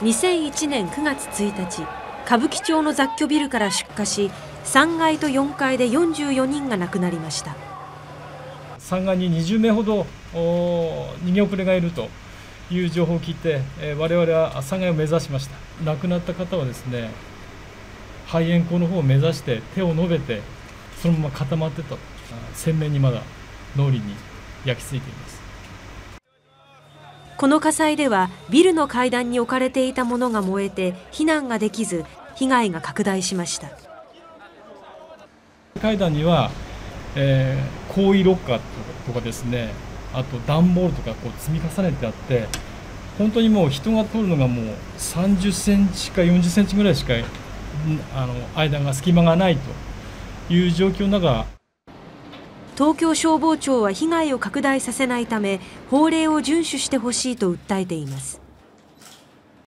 2001年9月1日歌舞伎町の雑居ビルから出火し3階と4階で44人が亡くなりました。3階に20名ほど逃げ遅れがいるという情報を聞いて、えー、我々は3階を目指しました。亡くなった方はですね肺炎口の方を目指して手を述べてそのまま固まってた鮮明にまだ脳裏に焼き付いています。この火災ではビルの階段に置かれていたものが燃えて避難ができず被害が拡大しました。階段には、えー、更衣ロッカーとかですねあと段ボールとかこう積み重ねてあって本当にもう人が通るのがもう30センチか40センチぐらいしかあの間が隙間がないという状況の中東京消防庁は被害を拡大させないため法令を遵守してほしいと訴えています。